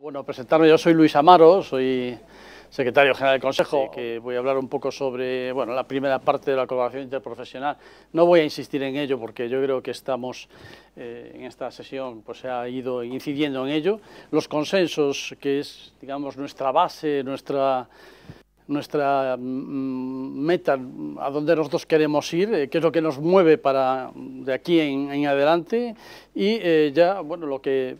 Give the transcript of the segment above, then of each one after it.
Bueno, presentarme, yo soy Luis Amaro, soy secretario general del Consejo, que voy a hablar un poco sobre bueno, la primera parte de la colaboración interprofesional. No voy a insistir en ello porque yo creo que estamos eh, en esta sesión, pues se ha ido incidiendo en ello. Los consensos, que es, digamos, nuestra base, nuestra nuestra mm, meta, a donde nosotros queremos ir, eh, qué es lo que nos mueve para de aquí en, adelante y eh, ya bueno lo que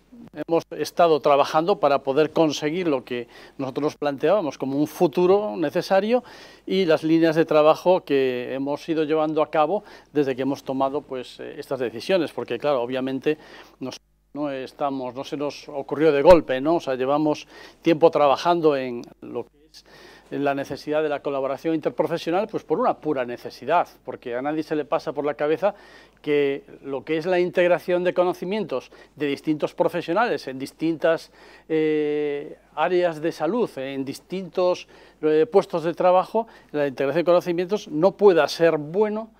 hemos estado trabajando para poder conseguir lo que nosotros nos planteábamos como un futuro necesario y las líneas de trabajo que hemos ido llevando a cabo desde que hemos tomado pues eh, estas decisiones, porque claro, obviamente no estamos, no se nos ocurrió de golpe, ¿no? O sea, llevamos tiempo trabajando en lo que es la necesidad de la colaboración interprofesional, pues por una pura necesidad, porque a nadie se le pasa por la cabeza que lo que es la integración de conocimientos de distintos profesionales en distintas eh, áreas de salud, en distintos eh, puestos de trabajo, la integración de conocimientos no pueda ser bueno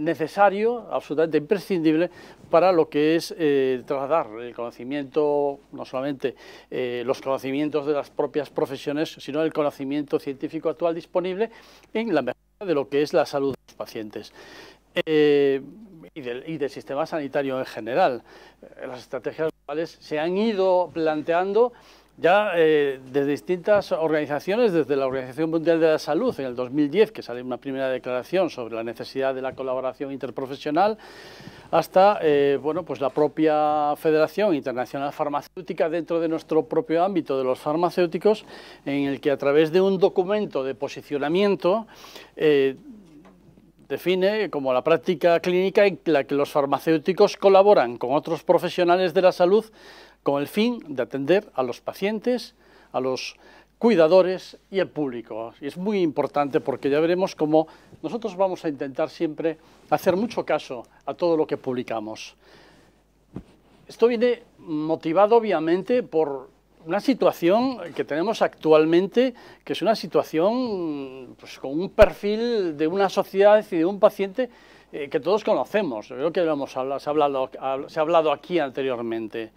necesario, absolutamente imprescindible para lo que es eh, trasladar el conocimiento, no solamente eh, los conocimientos de las propias profesiones, sino el conocimiento científico actual disponible en la mejora de lo que es la salud de los pacientes. y, del, y, del, sistema sanitario en general. Las estrategias globales se han ido planteando ya eh, de distintas organizaciones, desde la Organización Mundial de la Salud en el 2010, que salió una primera declaración sobre la necesidad de la colaboración interprofesional, hasta eh, bueno, pues la propia Federación Internacional Farmacéutica dentro de nuestro propio ámbito de los farmacéuticos, en el que a través de un documento de posicionamiento eh, define como la práctica clínica en la que los farmacéuticos colaboran con otros profesionales de la salud con el fin de atender a los pacientes, a los cuidadores y al público. Y es muy importante porque ya veremos cómo nosotros vamos a intentar siempre hacer mucho caso a todo lo que publicamos. Esto viene motivado obviamente por una situación que tenemos actualmente, que es una situación pues, con un perfil de una sociedad y de un paciente eh, que todos conocemos. Creo que hemos hablado, se, ha hablado, se ha hablado aquí anteriormente.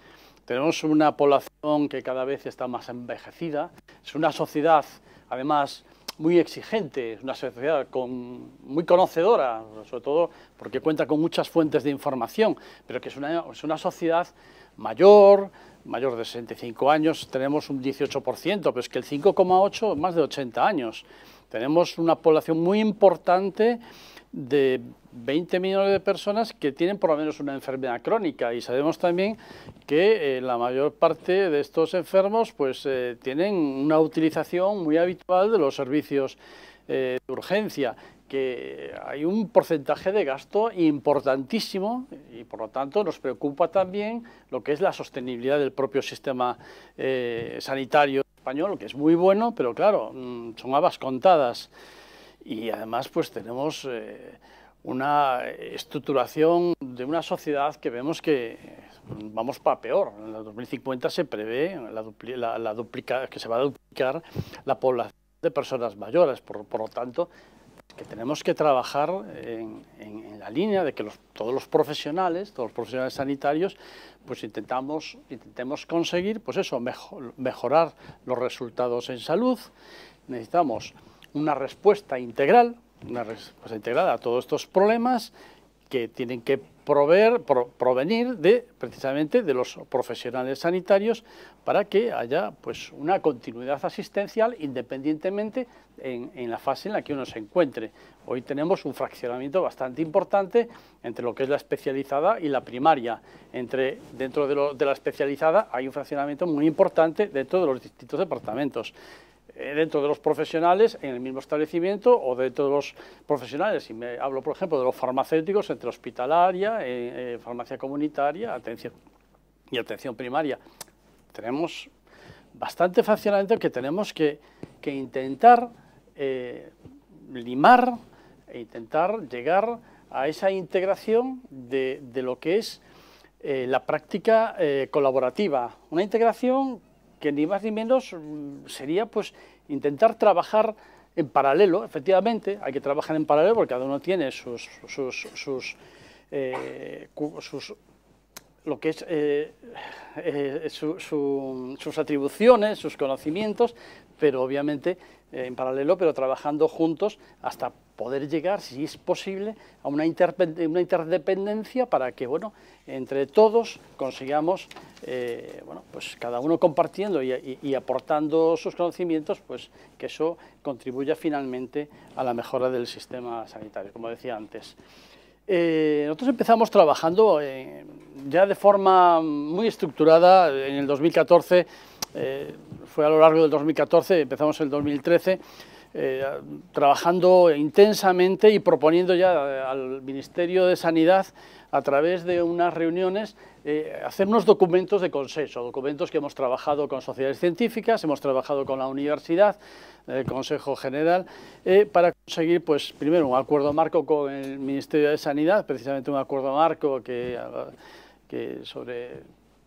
Tenemos una población que cada vez está más envejecida, es una sociedad además muy exigente, es una sociedad muy conocedora, sobre todo porque cuenta con muchas fuentes de información, pero que es una, es una sociedad mayor, mayor de 65 años, tenemos un 18%, pero es que el 5,8 más de 80 años. Tenemos una población muy importante de 20 millones de personas que tienen por lo menos una enfermedad crónica. Y sabemos también que eh, la mayor parte de estos enfermos pues eh, tienen una utilización muy habitual de los servicios eh, de urgencia que hay un porcentaje de gasto importantísimo y por lo tanto nos preocupa también lo que es la sostenibilidad del propio sistema sanitario español, que es muy bueno, pero claro, mm, son habas contadas. Y además pues tenemos una estructuración de una sociedad que vemos que vamos para peor. En el 2050 se prevé la, la, que se va a duplicar la población de personas mayores, por, por lo tanto que tenemos que trabajar en, la línea de que todos los profesionales, todos los profesionales sanitarios, pues intentamos, intentemos conseguir, pues eso, mejorar los resultados en salud. Necesitamos una respuesta integral, una respuesta integral a todos estos problemas que tienen que proveer, provenir de, precisamente de los profesionales sanitarios para que haya pues, una continuidad asistencial independientemente en, la fase en la que uno se encuentre. Hoy tenemos un fraccionamiento bastante importante entre lo que es la especializada y la primaria. Entre, dentro de, de la especializada hay un fraccionamiento muy importante dentro de los distintos departamentos. Eh, dentro de los profesionales en el mismo establecimiento o dentro de los profesionales, si me hablo por ejemplo de los farmacéuticos entre hospitalaria, eh, eh, farmacia comunitaria atención, y atención primaria. Tenemos bastante funcionamiento que tenemos que, intentar limar e intentar llegar a esa integración de, de lo que es la práctica colaborativa, una integración que ni más ni menos mm, sería pues intentar trabajar en paralelo, efectivamente, hay que trabajar en paralelo porque cada uno tiene sus, sus, eh, lo que es eh, eh, sus atribuciones, sus conocimientos, pero obviamente eh, en paralelo, pero trabajando juntos hasta poder llegar, si es posible, a una, interdependencia para que, bueno, entre todos consigamos, bueno, pues cada uno compartiendo y, aportando sus conocimientos, pues que eso contribuya finalmente a la mejora del sistema sanitario, como decía antes. Eh, nosotros empezamos trabajando eh, ya de forma muy estructurada en el 2014, eh, fue a lo largo del 2014, empezamos en el 2013, trabajando intensamente y proponiendo ya al Ministerio de Sanidad a través de unas reuniones hacer unos documentos de consenso, documentos que hemos trabajado con sociedades científicas, hemos trabajado con la universidad, el Consejo General, eh, para conseguir, pues, primero, un acuerdo marco con el Ministerio de Sanidad, precisamente un acuerdo marco que sobre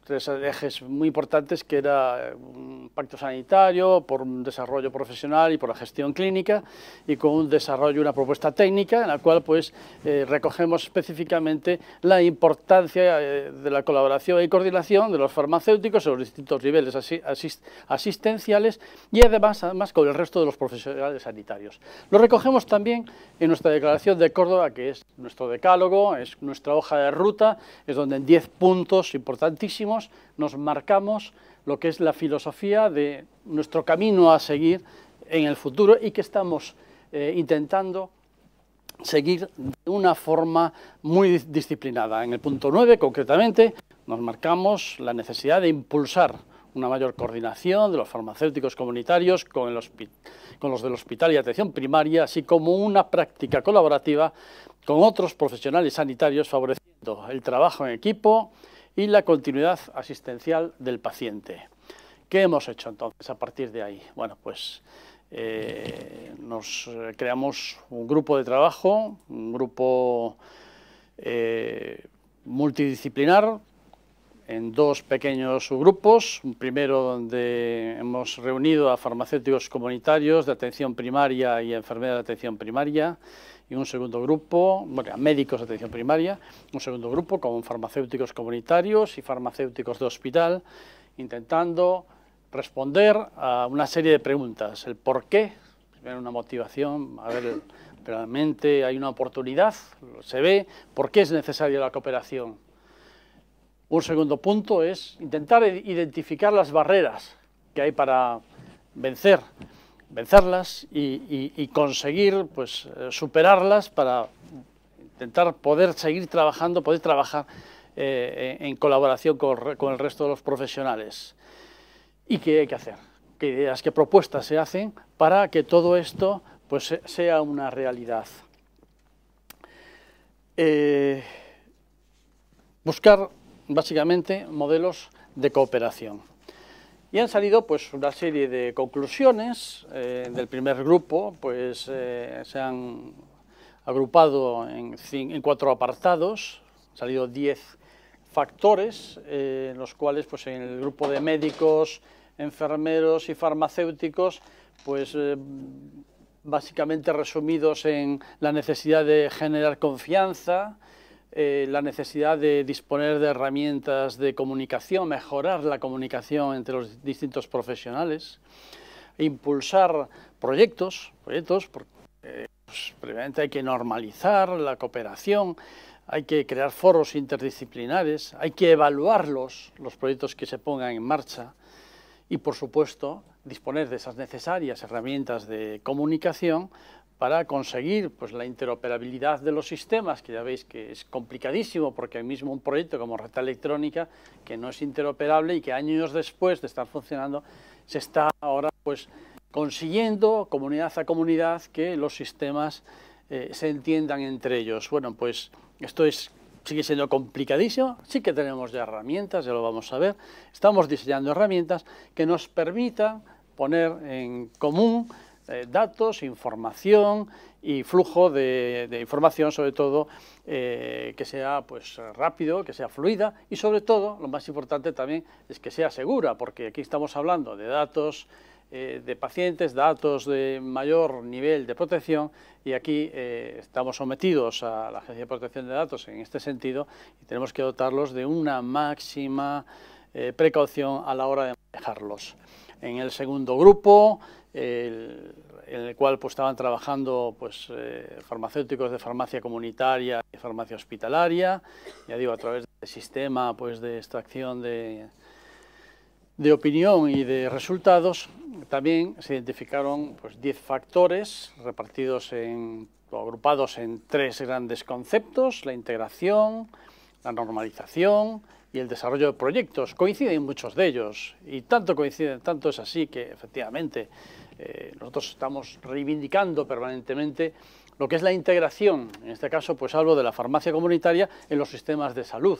tres ejes muy importantes, que era un pacto sanitario por un desarrollo profesional y por la gestión clínica, y con un desarrollo, una propuesta técnica, en la cual pues, eh, recogemos específicamente la importancia eh, de la colaboración y coordinación de los farmacéuticos en los distintos niveles asistenciales y además, además con el resto de los profesionales sanitarios. Lo recogemos también en nuestra declaración de Córdoba, que es nuestro decálogo, es nuestra hoja de ruta, es donde en 10 puntos importantísimos nos marcamos lo que es la filosofía de nuestro camino a seguir en el futuro y que estamos eh, intentando seguir de una forma muy disciplinada. En el punto 9, concretamente, nos marcamos la necesidad de impulsar una mayor coordinación de los farmacéuticos comunitarios con, con los del hospital y atención primaria, así como una práctica colaborativa con otros profesionales sanitarios, favoreciendo el trabajo en equipo, y la continuidad asistencial del paciente. ¿Qué hemos hecho entonces a partir de ahí? Bueno, pues eh, nos creamos un grupo de trabajo, un grupo eh, multidisciplinar en dos pequeños grupos. Un primero donde hemos reunido a farmacéuticos comunitarios de atención primaria y enfermeras de atención primaria y un segundo grupo, bueno, médicos de atención primaria, un segundo grupo con farmacéuticos comunitarios y farmacéuticos de hospital, intentando responder a una serie de preguntas. El por qué, primero una motivación, a ver, realmente hay una oportunidad, se ve, por qué es necesaria la cooperación. Un segundo punto es intentar identificar las barreras que hay para vencer vencerlas y, conseguir pues, eh, superarlas para intentar poder seguir trabajando, poder trabajar eh, en colaboración con, el resto de los profesionales. ¿Y qué hay que hacer? ¿Qué ideas, qué propuestas se hacen para que todo esto pues, sea una realidad? Eh, buscar básicamente modelos de cooperación. Y han salido pues, una serie de conclusiones eh, del primer grupo, pues eh, se han agrupado en, en, cuatro apartados, han salido diez factores, eh, en los cuales pues, en el grupo de médicos, enfermeros y farmacéuticos, pues básicamente resumidos en la necesidad de generar confianza, eh, la necesidad de disponer de herramientas de comunicación, mejorar la comunicación entre los distintos profesionales, impulsar proyectos, proyectos porque pues, previamente hay que normalizar la cooperación, hay que crear foros interdisciplinares, hay que evaluarlos, los proyectos que se pongan en marcha y, por supuesto, disponer de esas necesarias herramientas de comunicación para conseguir pues, la interoperabilidad de los sistemas, que ya veis que es complicadísimo porque hay mismo un proyecto como Red Electrónica que no es interoperable y que años después de estar funcionando se está ahora pues, consiguiendo comunidad a comunidad que los sistemas eh, se entiendan entre ellos. Bueno, pues esto es, sigue siendo complicadísimo, sí que tenemos ya herramientas, ya lo vamos a ver, estamos diseñando herramientas que nos permitan poner en común eh, datos, información y flujo de, información, sobre todo, eh, que sea pues, rápido, que sea fluida y, sobre todo, lo más importante también es que sea segura, porque aquí estamos hablando de datos eh, de pacientes, datos de mayor nivel de protección y aquí estamos sometidos a la Agencia de Protección de Datos en este sentido y tenemos que dotarlos de una máxima eh, precaución a la hora de manejarlos. En el segundo grupo, en el cual pues, estaban trabajando pues, farmacéuticos de farmacia comunitaria y farmacia hospitalaria, ya digo, a través del sistema pues, de extracción de, de opinión y de resultados, también se identificaron pues, 10 factores repartidos en, agrupados en tres grandes conceptos, la integración, la normalización y el desarrollo de proyectos. Coinciden muchos de ellos y tanto coinciden, tanto es así que efectivamente eh, nosotros estamos reivindicando permanentemente lo que es la integración, en este caso pues hablo de la farmacia comunitaria en los sistemas de salud.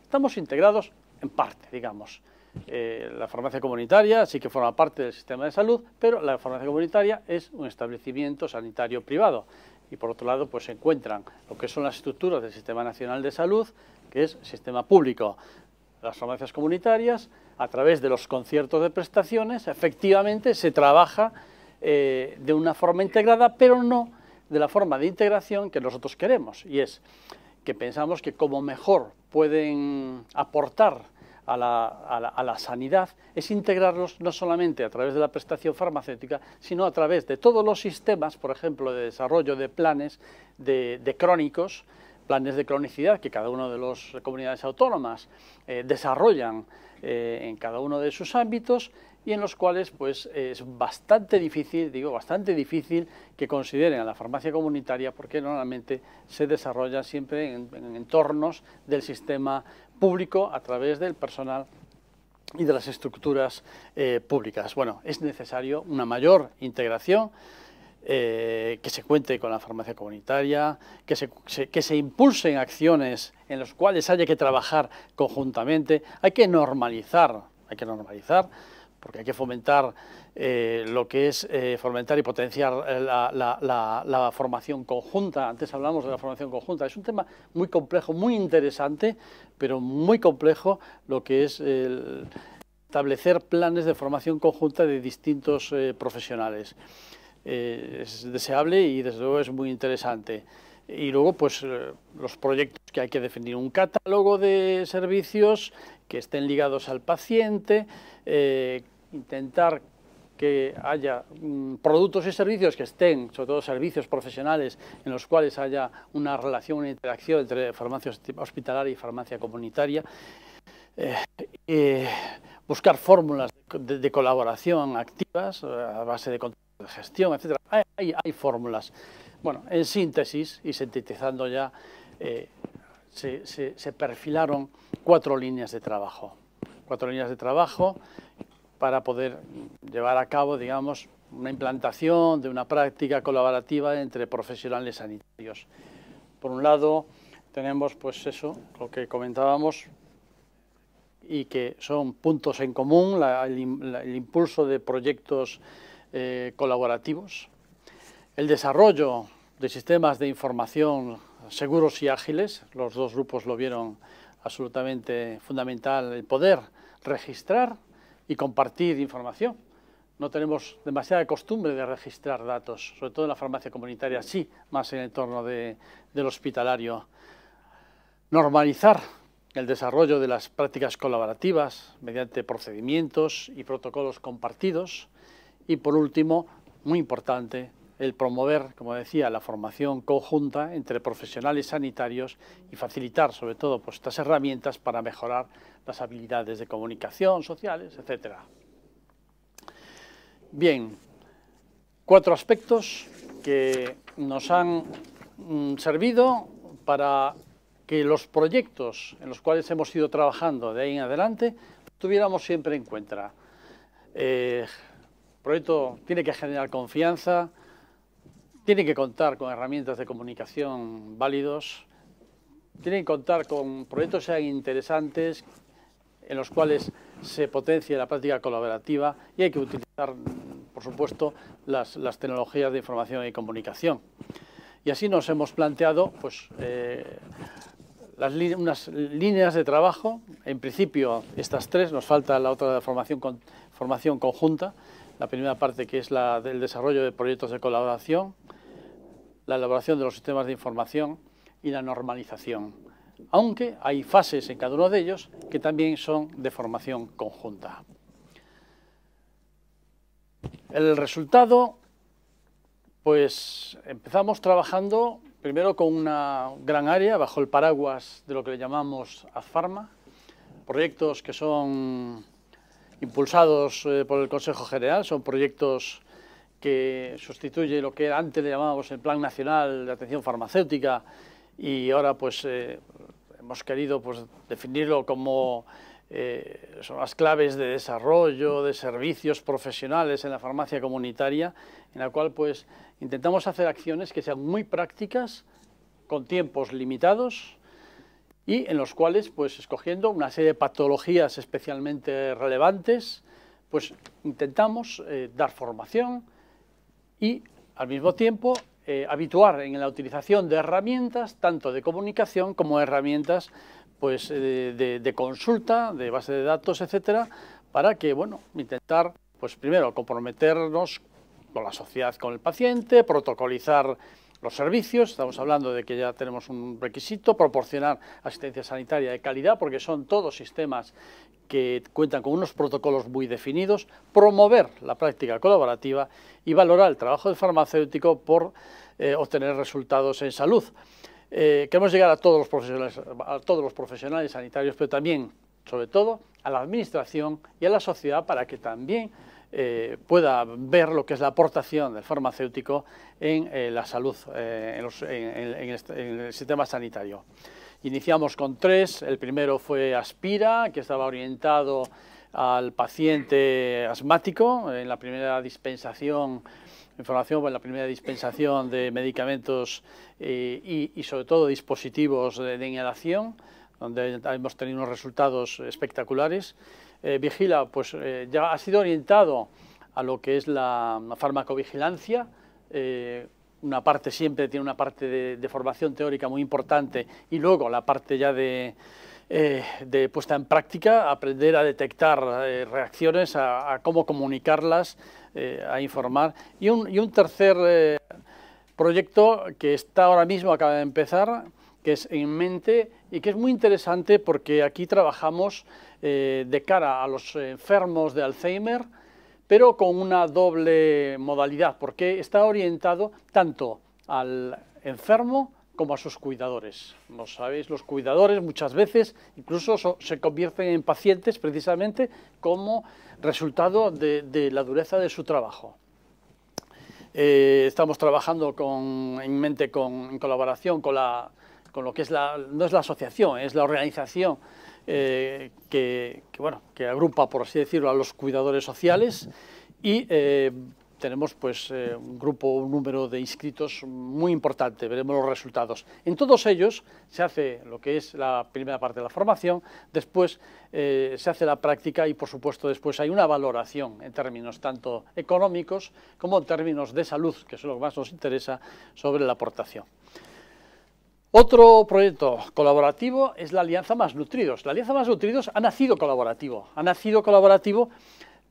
Estamos integrados en parte, digamos. Eh, la farmacia comunitaria sí que forma parte del sistema de salud, pero la farmacia comunitaria es un establecimiento sanitario privado. Y por otro lado, pues se encuentran lo que son las estructuras del Sistema Nacional de Salud, que es sistema público. Las farmacias comunitarias, a través de los conciertos de prestaciones, efectivamente se trabaja eh, de una forma integrada, pero no de la forma de integración que nosotros queremos. Y es que pensamos que como mejor pueden aportar a la, sanidad es integrarlos no solamente a través de la prestación farmacéutica, sino a través de todos los sistemas, por ejemplo, de desarrollo de planes de, crónicos, planes de cronicidad que cada una de las comunidades autónomas eh, desarrollan eh, en cada uno de sus ámbitos y en los cuales pues es bastante difícil, digo bastante difícil que consideren a la farmacia comunitaria porque normalmente se desarrolla siempre en, en entornos del sistema público a través del personal y de las estructuras eh, públicas. Bueno, es necesario una mayor integración, eh, que se cuente con la farmacia comunitaria, que se, que se impulsen acciones en las cuales haya que trabajar conjuntamente, hay que normalizar, hay que normalizar porque hay que fomentar eh, lo que es eh, fomentar y potenciar eh, la, formación conjunta. Antes hablamos de la formación conjunta. Es un tema muy complejo, muy interesante, pero muy complejo lo que es establecer planes de formación conjunta de distintos profesionales. Es deseable y desde luego es muy interesante. Y luego, pues, los proyectos que hay que definir un catálogo de servicios que estén ligados al paciente, intentar que haya mm, productos y servicios que estén, sobre todo servicios profesionales, en los cuales haya una relación, una interacción entre farmacia hospitalaria y farmacia comunitaria, eh, buscar fórmulas de, colaboración activas eh, a base de, de gestión, etc. Hay, fórmulas. Bueno, en síntesis y sintetizando ya, eh, se perfilaron cuatro líneas de trabajo. Cuatro líneas de trabajo para poder llevar a cabo, digamos, una implantación de una práctica colaborativa entre profesionales sanitarios. Por un lado, tenemos pues eso, lo que comentábamos, y que son puntos en común, el, impulso de proyectos eh, colaborativos, el desarrollo de sistemas de información seguros y ágiles, los dos grupos lo vieron absolutamente fundamental, el poder registrar y compartir información. No tenemos demasiada costumbre de registrar datos, sobre todo en la farmacia comunitaria, sí, más en el entorno del hospitalario. Normalizar el desarrollo de las prácticas colaborativas mediante procedimientos y protocolos compartidos. Y por último, muy importante, el promover, como decía, la formación conjunta entre profesionales sanitarios y facilitar, sobre todo, pues, estas herramientas para mejorar las habilidades de comunicación, sociales, etc. Bien, cuatro aspectos que nos han mm, servido para que los proyectos en los cuales hemos ido trabajando de ahí en adelante tuviéramos siempre en cuenta. Eh, el proyecto tiene que generar confianza, tiene que contar con herramientas de comunicación válidos, tiene que contar con proyectos sean interesantes, en los cuales se potencie la práctica colaborativa y hay que utilizar, por supuesto, las, tecnologías de información y comunicación. Y así nos hemos planteado pues, eh, las unas líneas de trabajo, en principio estas tres, nos falta la otra de formación, formación conjunta, la primera parte que es la del desarrollo de proyectos de colaboración, la elaboración de los sistemas de información y la normalización, aunque hay fases en cada uno de ellos que también son de formación conjunta. El resultado, pues empezamos trabajando primero con una gran área bajo el paraguas de lo que le llamamos AZFARMA, proyectos que son impulsados eh, por el Consejo General, son proyectos que sustituye lo que antes le llamábamos el Plan Nacional de Atención Farmacéutica y ahora pues eh, hemos querido pues, definirlo como eh, son las claves de desarrollo de servicios profesionales en la farmacia comunitaria, en la cual pues intentamos hacer acciones que sean muy prácticas, con tiempos limitados y en los cuales pues escogiendo una serie de patologías especialmente relevantes, pues intentamos eh, dar formación y al mismo tiempo eh, habituar en la utilización de herramientas, tanto de comunicación como herramientas pues, eh, de, consulta, de base de datos, etcétera, para que, bueno, intentar, pues primero, comprometernos con la sociedad, con el paciente, protocolizar los servicios, estamos hablando de que ya tenemos un requisito, proporcionar asistencia sanitaria de calidad, porque son todos sistemas que cuentan con unos protocolos muy definidos, promover la práctica colaborativa y valorar el trabajo del farmacéutico por eh, obtener resultados en salud. Eh, queremos llegar a todos, los profesionales, a todos los profesionales sanitarios, pero también, sobre todo, a la administración y a la sociedad para que también eh, pueda ver lo que es la aportación del farmacéutico en eh, la salud, en, este, en, el sistema sanitario. Iniciamos con tres, el primero fue Aspira, que estaba orientado al paciente asmático en la primera dispensación información en la primera dispensación de medicamentos eh, y, sobre todo dispositivos de, inhalación, donde hemos tenido unos resultados espectaculares. Eh, Vigila pues, eh, ya ha sido orientado a lo que es la farmacovigilancia, una parte siempre tiene una parte de, formación teórica muy importante y luego la parte ya de, de puesta en práctica, aprender a detectar reacciones, a, cómo comunicarlas eh, a informar. Y un, y un tercer eh, proyecto que está ahora mismo, acaba de empezar, que es en mente y que es muy interesante porque aquí trabajamos eh, de cara a los enfermos de Alzheimer, pero con una doble modalidad, porque está orientado tanto al enfermo como a sus cuidadores. Como sabéis, los cuidadores muchas veces incluso se convierten en pacientes precisamente como resultado de, la dureza de su trabajo. Eh, estamos trabajando con, en mente con, en colaboración con, la, con lo que es la, no es la asociación, es la organización eh, que, bueno, que agrupa, por así decirlo, a los cuidadores sociales y eh, tenemos pues eh, un grupo, un número de inscritos muy importante, veremos los resultados. En todos ellos se hace lo que es la primera parte de la formación, después se hace la práctica y por supuesto después hay una valoración en términos tanto económicos como en términos de salud, que es lo que más nos interesa sobre la aportación. Otro proyecto colaborativo es la Alianza Más Nutridos. La Alianza Más Nutridos ha nacido colaborativo, ha nacido colaborativo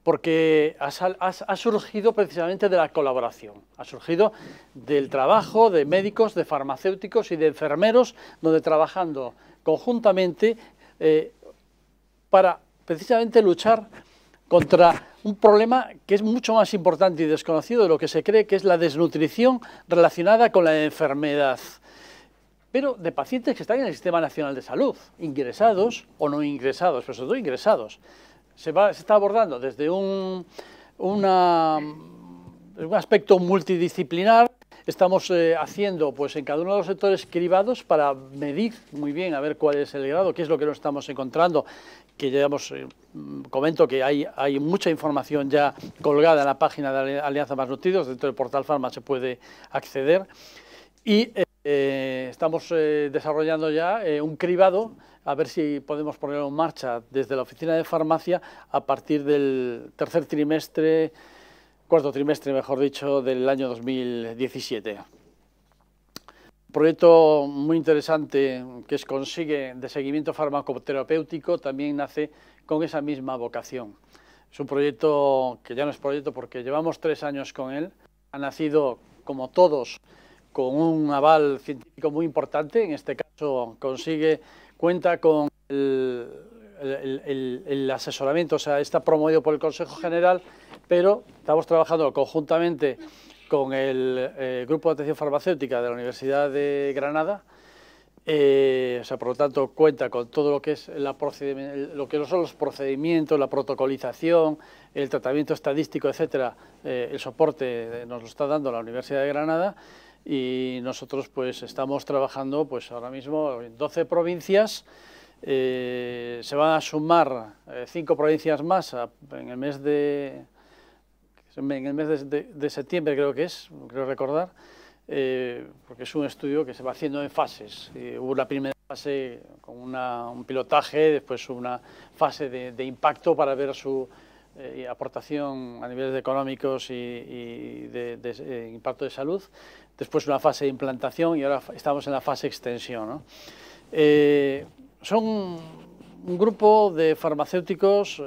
porque ha, surgido precisamente de la colaboración, ha surgido del trabajo de médicos, de farmacéuticos y de enfermeros, donde trabajando conjuntamente eh, para precisamente luchar contra un problema que es mucho más importante y desconocido de lo que se cree, que es la desnutrición relacionada con la enfermedad pero de pacientes que están en el Sistema Nacional de Salud, ingresados o no ingresados, pero sobre todo ingresados. Se, está abordando desde un, un aspecto multidisciplinar, estamos eh, haciendo pues, en cada uno de los sectores cribados para medir muy bien, a ver cuál es el grado, qué es lo que nos estamos encontrando, que ya eh, comento que hay, hay mucha información ya colgada en la página de Alianza Más Nutridos, dentro del portal Farma se puede acceder, y eh, estamos desarrollando ya un cribado a ver si podemos ponerlo en marcha desde la oficina de farmacia a partir del tercer trimestre, cuarto trimestre, mejor dicho, del año 2017. Un proyecto muy interesante que se consigue de seguimiento farmacoterapéutico también nace con esa misma vocación. Es un proyecto que ya no es proyecto porque llevamos tres años con él. Ha nacido, como todos, con un aval científico muy importante. En este caso consigue, cuenta con el, asesoramiento, o sea, está promovido por el Consejo General, pero estamos trabajando conjuntamente con el eh, Grupo de Atención Farmacéutica de la Universidad de Granada, eh, o sea, por lo tanto, cuenta con todo lo que es la lo que son los procedimientos, la protocolización, el tratamiento estadístico, etcétera. Eh, el soporte nos lo está dando la Universidad de Granada y nosotros, pues, estamos trabajando, pues, ahora mismo en 12 provincias. Eh, se van a sumar cinco provincias más en el mes de en el mes de septiembre, creo que es, creo recordar. Eh, porque es un estudio que se va haciendo en fases. Eh, hubo una primera fase con un pilotaje, después una fase de, impacto para ver su eh, aportación a niveles económicos y, de, impacto de salud, después una fase de implantación y ahora estamos en la fase extensión. son un grupo de farmacéuticos,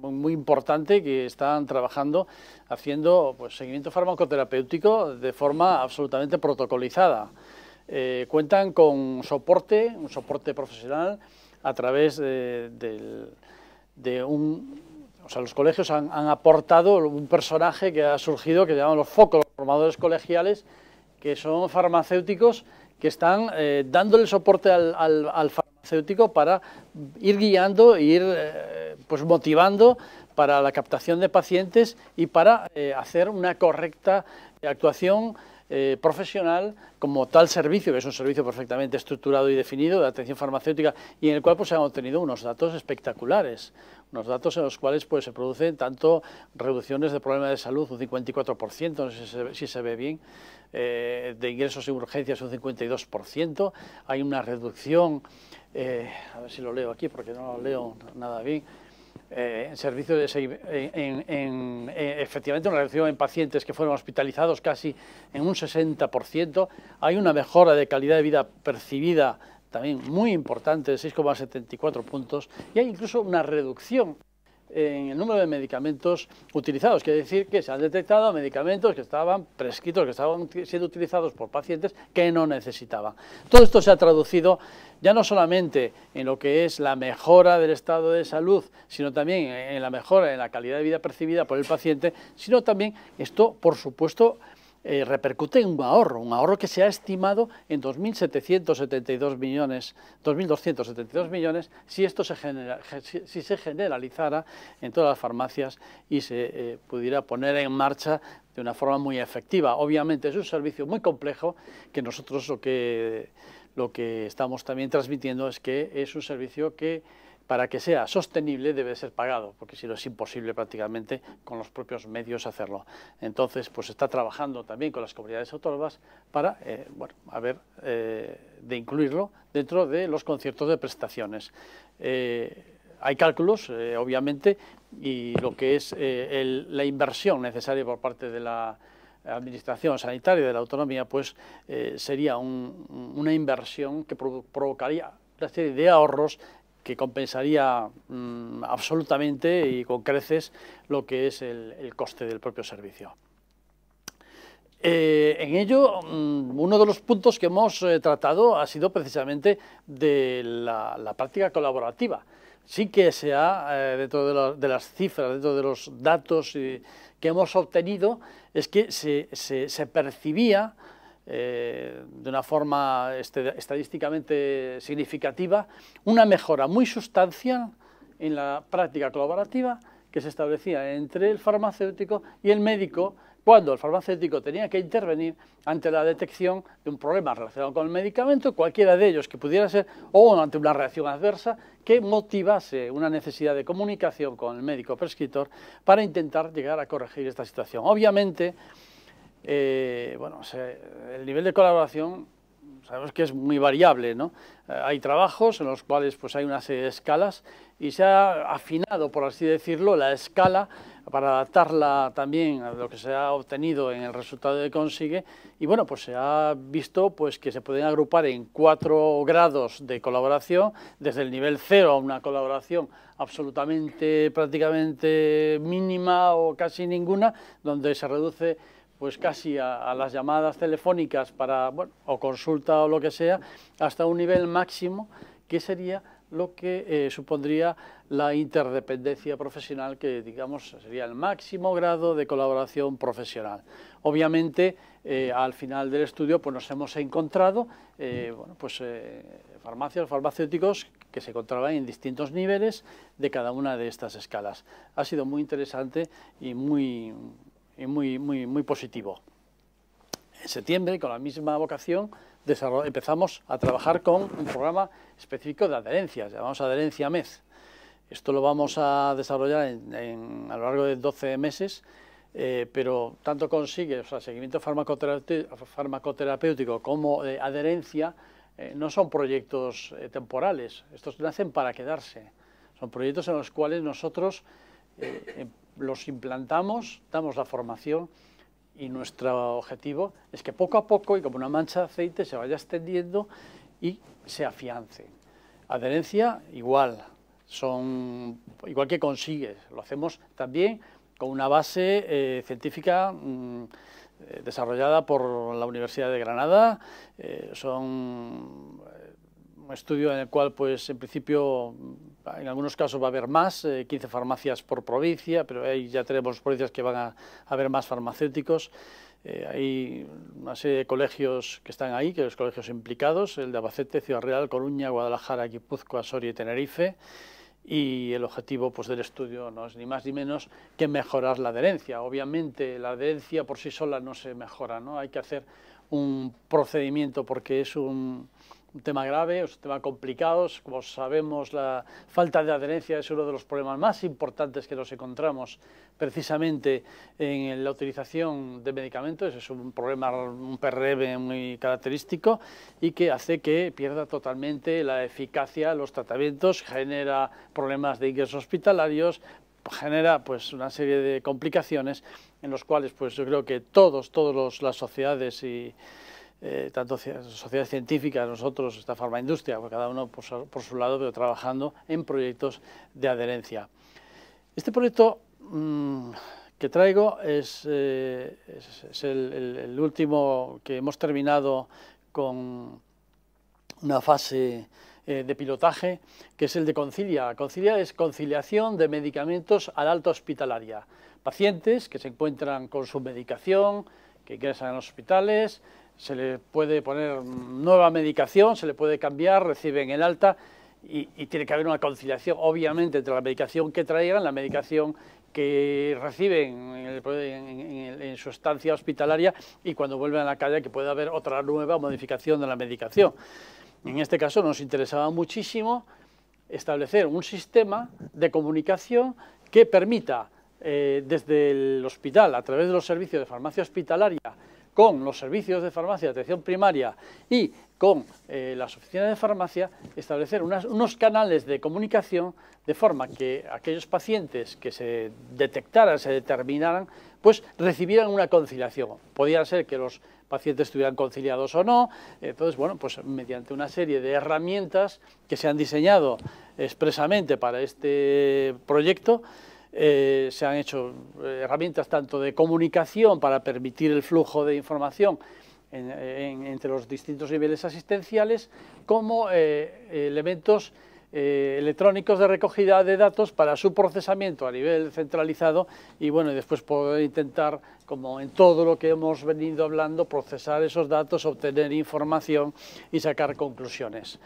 muy importante que están trabajando haciendo pues, seguimiento farmacoterapéutico de forma absolutamente protocolizada. Eh, cuentan con soporte, un soporte profesional a través de, un... O sea, los colegios han, aportado un personaje que ha surgido que llaman los focos, los formadores colegiales, que son farmacéuticos que están eh, dándole soporte al, al, farmacéutico para ir guiando, ir eh, pues motivando para la captación de pacientes y para eh, hacer una correcta actuación eh, profesional como tal servicio, que es un servicio perfectamente estructurado y definido de atención farmacéutica y en el cual pues, se han obtenido unos datos espectaculares, unos datos en los cuales pues, se producen tanto reducciones de problemas de salud, un 54%, no sé si se, ve bien, de ingresos y urgencias un 52%, hay una reducción eh, a ver si lo leo aquí porque no lo leo nada bien, eh, en servicio de en, eh, efectivamente una reducción en pacientes que fueron hospitalizados casi en un 60%, hay una mejora de calidad de vida percibida también muy importante de 6,74 puntos. Y hay incluso una reducción en el número de medicamentos utilizados. Quiere decir que se han detectado medicamentos que estaban prescritos, que estaban siendo utilizados por pacientes que no necesitaban. Todo esto se ha traducido ya no solamente en lo que es la mejora del estado de salud, sino también en la mejora en la calidad de vida percibida por el paciente, sino también esto, por supuesto, eh, repercute en un ahorro, un ahorro que se ha estimado en 2.772 millones, 2.272 millones, si esto se, si, se generalizara en todas las farmacias y se eh, pudiera poner en marcha de una forma muy efectiva. Obviamente es un servicio muy complejo que nosotros lo que, lo que estamos también transmitiendo es que es un servicio que para que sea sostenible debe ser pagado, porque si no es imposible prácticamente con los propios medios hacerlo. Entonces, pues está trabajando también con las comunidades autónomas para, eh, bueno, a ver, eh, de incluirlo dentro de los conciertos de prestaciones. Eh, hay cálculos, obviamente, y lo que es la inversión necesaria por parte de la administración sanitaria de la autonomía, pues sería una inversión que provocaría una serie de ahorros que compensaría mm, absolutamente y con creces lo que es el, coste del propio servicio. Eh, en ello, mm, uno de los puntos que hemos eh, tratado ha sido precisamente de la, práctica colaborativa. Sí que se ha, eh, dentro de, las cifras, dentro de los datos que hemos obtenido, es que se, se percibía eh, de una forma este, estadísticamente significativa, una mejora muy sustancial en la práctica colaborativa que se establecía entre el farmacéutico y el médico cuando el farmacéutico tenía que intervenir ante la detección de un problema relacionado con el medicamento, cualquiera de ellos que pudiera ser, o ante una reacción adversa que motivase una necesidad de comunicación con el médico prescriptor para intentar llegar a corregir esta situación. Obviamente, eh, bueno, el nivel de colaboración sabemos que es muy variable, ¿no? Eh, hay trabajos en los cuales pues, hay una serie de escalas y se ha afinado, por así decirlo, la escala para adaptarla también a lo que se ha obtenido en el resultado que consigue y bueno, pues se ha visto pues que se pueden agrupar en cuatro grados de colaboración, desde el nivel cero a una colaboración absolutamente, prácticamente mínima o casi ninguna, donde se reduce pues casi a, las llamadas telefónicas para, bueno, o consulta o lo que sea, hasta un nivel máximo que sería lo que eh, supondría la interdependencia profesional, que digamos sería el máximo grado de colaboración profesional. Obviamente, eh, al final del estudio pues nos hemos encontrado eh, bueno, pues, farmacias, farmacéuticos que se encontraban en distintos niveles de cada una de estas escalas. Ha sido muy interesante y muy, y muy, muy, muy positivo. En septiembre, con la misma vocación, empezamos a trabajar con un programa específico de adherencias, llamamos adherencia MEZ. Esto lo vamos a desarrollar a lo largo de 12 meses, eh, pero tanto consigue, o sea, seguimiento farmacoterapéutico como adherencia, eh, no son proyectos eh, temporales, estos nacen para quedarse. Son proyectos en los cuales nosotros los implantamos, damos la formación y nuestro objetivo es que poco a poco y como una mancha de aceite se vaya extendiendo y se afiance. Adherencia igual, son igual que consigue, lo hacemos también con una base eh, científica mm, eh, desarrollada por la Universidad de Granada, eh, son un estudio en el cual, pues, en principio, en algunos casos va a haber más, 15 eh, farmacias por provincia, pero ahí ya tenemos provincias que van a, haber más farmacéuticos. Eh, hay una serie de colegios que están ahí, que los colegios implicados, el de Albacete, Ciudad Real, Coruña, Guadalajara, Guipúzcoa, Soria y Tenerife, y el objetivo pues, del estudio no es ni más ni menos que mejorar la adherencia. Obviamente la adherencia por sí sola no se mejora, ¿no? hay que hacer un procedimiento porque es un, un tema grave, es un tema complicado. Como sabemos, la falta de adherencia es uno de los problemas más importantes que nos encontramos precisamente en la utilización de medicamentos. Es un problema, un PRM muy característico y que hace que pierda totalmente la eficacia los tratamientos, genera problemas de ingresos hospitalarios, genera pues una serie de complicaciones en los cuales pues yo creo que todos, todas las sociedades y eh, tanto sociedades científicas, nosotros, esta farmaindustria, pues cada uno por su, lado, pero trabajando en proyectos de adherencia. Este proyecto mm, que traigo es, eh, el, último que hemos terminado con una fase eh, de pilotaje, que es el de Concilia. Concilia es conciliación de medicamentos al alta hospitalaria. Pacientes que se encuentran con su medicación, que ingresan en los hospitales, se le puede poner nueva medicación, se le puede cambiar, reciben el alta y, tiene que haber una conciliación, obviamente, entre la medicación que traigan, la medicación que reciben en, su estancia hospitalaria y cuando vuelven a la calle que puede haber otra nueva modificación de la medicación. En este caso nos interesaba muchísimo establecer un sistema de comunicación que permita eh, desde el hospital, a través de los servicios de farmacia hospitalaria, con los servicios de farmacia atención primaria y con eh, las oficinas de farmacia, establecer unos canales de comunicación de forma que aquellos pacientes que se detectaran, se determinaran, pues recibieran una conciliación. Podía ser que los pacientes estuvieran conciliados o no, entonces, bueno, pues mediante una serie de herramientas que se han diseñado expresamente para este proyecto, eh, se han hecho eh, herramientas tanto de comunicación para permitir el flujo de información entre los distintos niveles asistenciales, como eh, elementos electrónicos de recogida de datos para su procesamiento a nivel centralizado y bueno, después poder intentar, como en todo lo que hemos venido hablando, procesar esos datos, obtener información y sacar conclusiones.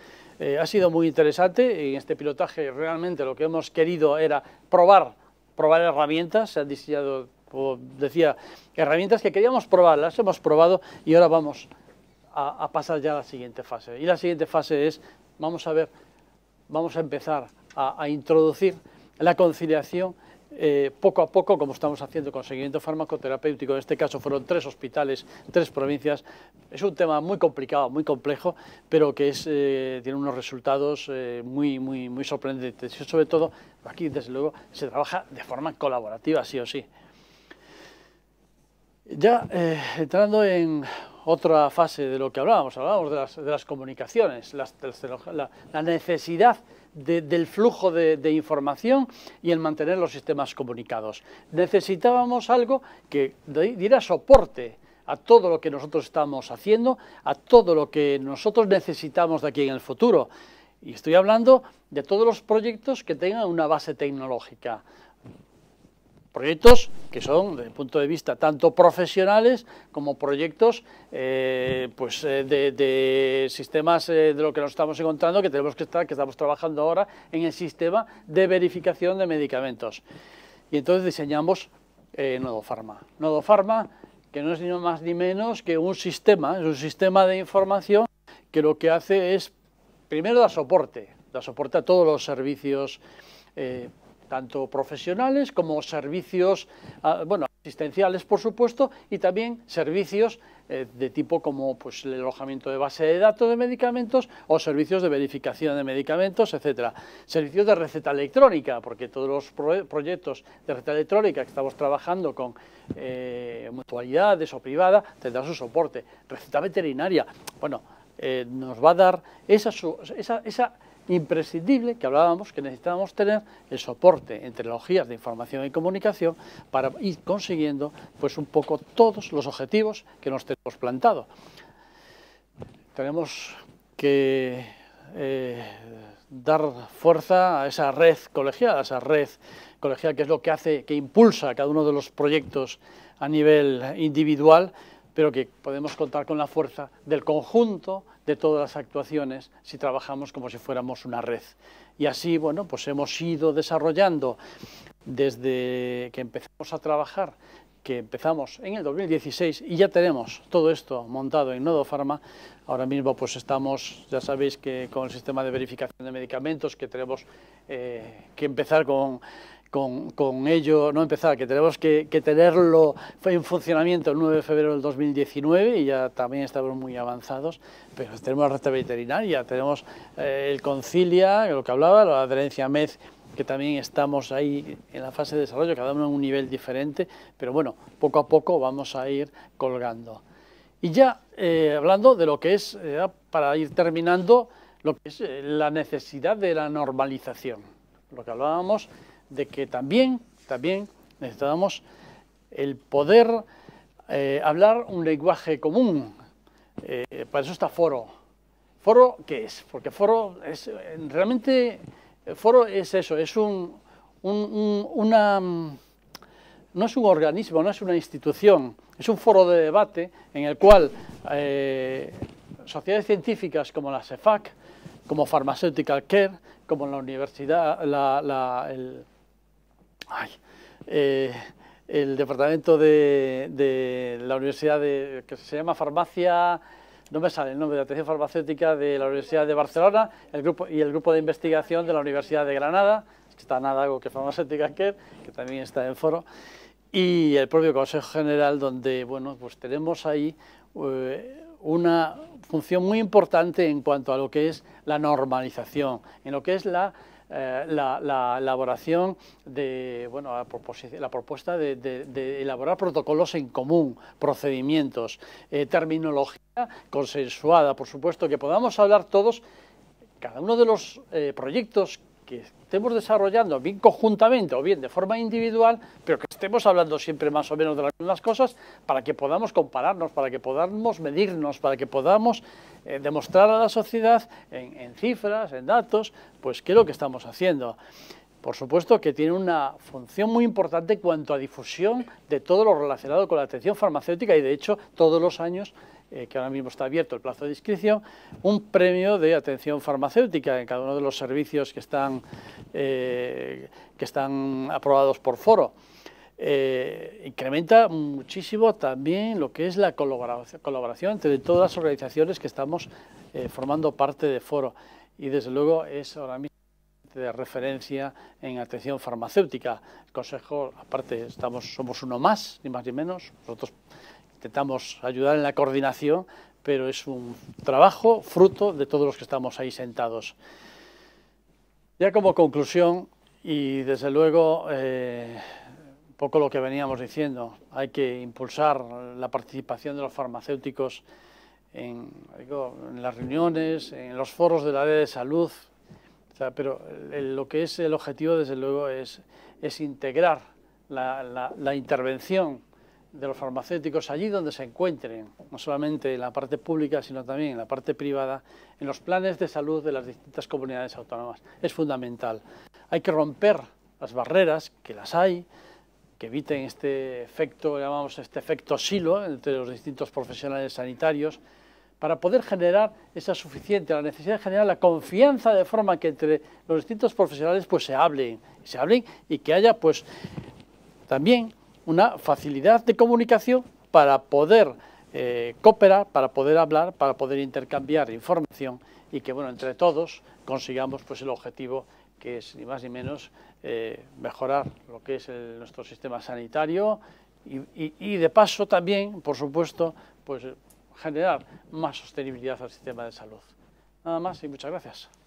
ha sido muy interesante en este pilotaje realmente lo que hemos querido era probar probar herramientas, se han diseñado, como decía, herramientas que queríamos probar, las hemos probado y ahora vamos a, pasar ya a la siguiente fase. Y la siguiente fase es, vamos a ver, vamos a empezar a, introducir la conciliación eh, poco a poco, como estamos haciendo con seguimiento farmacoterapéutico, en este caso fueron tres hospitales, tres provincias, es un tema muy complicado, muy complejo, pero que es, eh, tiene unos resultados eh, muy, muy, sorprendentes. Y sobre todo, aquí desde luego se trabaja de forma colaborativa, sí o sí. Ya entrando en otra fase de lo que hablábamos, hablábamos de las, comunicaciones, la, la necesidad del flujo de, información y el mantener los sistemas comunicados. Necesitábamos algo que diera soporte a todo lo que nosotros estamos haciendo, a todo lo que nosotros necesitamos de aquí en el futuro. Y estoy hablando de todos los proyectos que tengan una base tecnológica. Proyectos que son, desde el punto de vista tanto profesionales como proyectos eh, pues, eh, de, sistemas eh, de lo que nos estamos encontrando, que tenemos que estar, que estamos trabajando ahora en el sistema de verificación de medicamentos. Y entonces diseñamos Nodo Pharma. Nodo Pharma, que no es ni más ni menos que un sistema, es un sistema de información que lo que hace es, primero, dar soporte, da soporte a todos los servicios tanto profesionales como servicios ah, bueno, asistenciales, por supuesto, y también servicios eh, de tipo como pues, el alojamiento de base de datos de medicamentos o servicios de verificación de medicamentos, etcétera. Servicios de receta electrónica, porque todos los proyectos de receta electrónica que estamos trabajando con eh, mutualidades o privada tendrán su soporte. Receta veterinaria, bueno, eh, nos va a dar esa, esa, esa imprescindible que hablábamos que necesitábamos tener el soporte en tecnologías de información y comunicación para ir consiguiendo pues un poco todos los objetivos que nos tenemos plantado. Tenemos que eh, dar fuerza a esa red colegial, a esa red colegial que es lo que hace, que impulsa cada uno de los proyectos a nivel individual pero que podemos contar con la fuerza del conjunto de todas las actuaciones si trabajamos como si fuéramos una red. Y así, bueno, pues hemos ido desarrollando desde que empezamos a trabajar, que empezamos en el 2016 y ya tenemos todo esto montado en Nodo Pharma. Ahora mismo pues estamos, ya sabéis que con el sistema de verificación de medicamentos que tenemos eh, que empezar con con, con, ello no empezar, que tenemos que, que, tenerlo en funcionamiento el 9 de febrero del 2019 y ya también estamos muy avanzados, pero tenemos la red veterinaria, tenemos eh, el Concilia, lo que hablaba, la adherencia MED, que también estamos ahí en la fase de desarrollo, cada uno en un nivel diferente, pero bueno, poco a poco vamos a ir colgando. Y ya eh, hablando de lo que es, eh, para ir terminando, lo que es la necesidad de la normalización, lo que hablábamos de que también, también necesitamos el poder eh, hablar un lenguaje común. Eh, para eso está foro. ¿Foro qué es? Porque foro es realmente, foro es eso, es un, una, no es un organismo, no es una institución, es un foro de debate en el cual eh, sociedades científicas como la CEFAC, como Pharmaceutical Care, como la universidad, la, eh, el departamento de, la Universidad de, que se llama Farmacia, no me sale el nombre de atención farmacéutica de la Universidad de Barcelona el grupo, y el grupo de investigación de la Universidad de Granada, que está nada algo que Farmacéutica que, que también está en foro, y el propio Consejo General, donde bueno, pues tenemos ahí eh, una función muy importante en cuanto a lo que es la normalización, en lo que es la eh, la, elaboración de, bueno, la, propuesta de, elaborar protocolos en común, procedimientos, eh, terminología consensuada, por supuesto, que podamos hablar todos, cada uno de los eh, proyectos que estemos desarrollando, bien conjuntamente o bien de forma individual, pero que estemos hablando siempre más o menos de las mismas cosas para que podamos compararnos, para que podamos medirnos, para que podamos eh, demostrar a la sociedad en, cifras, en datos, pues qué es lo que estamos haciendo. Por supuesto que tiene una función muy importante cuanto a difusión de todo lo relacionado con la atención farmacéutica y de hecho todos los años eh, que ahora mismo está abierto el plazo de inscripción, un premio de atención farmacéutica en cada uno de los servicios que están, eh, que están aprobados por foro. Eh, incrementa muchísimo también lo que es la colaboración, colaboración entre todas las organizaciones que estamos formando parte de foro y desde luego es ahora mismo de referencia en atención farmacéutica. El Consejo, aparte, estamos, somos uno más, ni más ni menos. Nosotros intentamos ayudar en la coordinación, pero es un trabajo fruto de todos los que estamos ahí sentados. Ya como conclusión, y desde luego eh, un poco lo que veníamos diciendo, hay que impulsar la participación de los farmacéuticos en, las reuniones, en los foros de la área de salud, pero lo que es el objetivo desde luego es, integrar la intervención de los farmacéuticos allí donde se encuentren, no solamente en la parte pública, sino también en la parte privada, en los planes de salud de las distintas comunidades autónomas. Es fundamental. Hay que romper las barreras, que las hay, que eviten este efecto, llamamos este efecto silo entre los distintos profesionales sanitarios, para poder generar esa suficiente, la necesidad de generar la confianza de forma que entre los distintos profesionales pues se hablen, se hablen y que haya pues también una facilidad de comunicación para poder eh, cooperar, para poder hablar, para poder intercambiar información y que, bueno, entre todos consigamos pues, el objetivo que es ni más ni menos eh, mejorar lo que es nuestro sistema sanitario y, de paso también, por supuesto, pues generar más sostenibilidad al sistema de salud. Nada más y muchas gracias.